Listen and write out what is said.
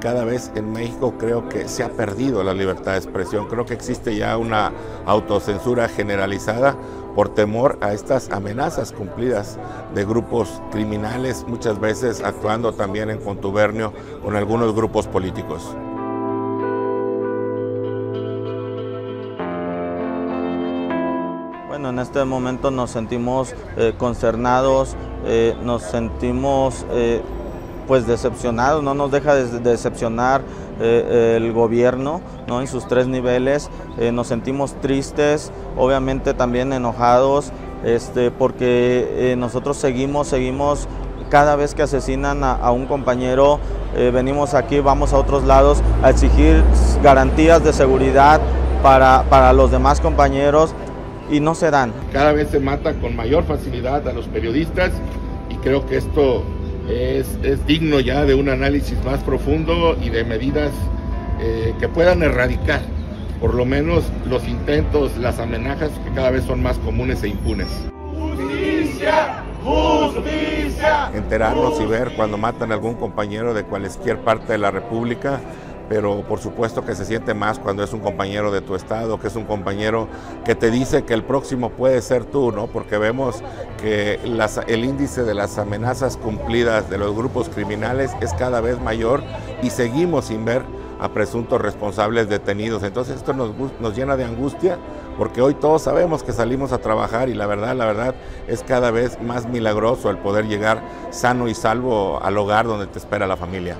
cada vez en México creo que se ha perdido la libertad de expresión. Creo que existe ya una autocensura generalizada por temor a estas amenazas cumplidas de grupos criminales, muchas veces actuando también en contubernio con algunos grupos políticos. Bueno, en este momento nos sentimos eh, concernados, eh, nos sentimos eh, pues decepcionados, no nos deja de decepcionar el gobierno ¿no? en sus tres niveles, nos sentimos tristes, obviamente también enojados, este, porque nosotros seguimos, seguimos cada vez que asesinan a, un compañero, venimos aquí, vamos a otros lados a exigir garantías de seguridad para, para los demás compañeros y no se dan. Cada vez se mata con mayor facilidad a los periodistas y creo que esto es, digno ya de un análisis más profundo y de medidas eh, que puedan erradicar por lo menos los intentos, las amenazas que cada vez son más comunes e impunes. Justicia, justicia. Enterarnos y ver cuando matan a algún compañero de cualquier parte de la República pero por supuesto que se siente más cuando es un compañero de tu estado, que es un compañero que te dice que el próximo puede ser tú, ¿no? Porque vemos que el índice de las amenazas cumplidas de los grupos criminales es cada vez mayor y seguimos sin ver a presuntos responsables detenidos. Entonces esto nos, nos llena de angustia porque hoy todos sabemos que salimos a trabajar y la verdad, la verdad es cada vez más milagroso el poder llegar sano y salvo al hogar donde te espera la familia.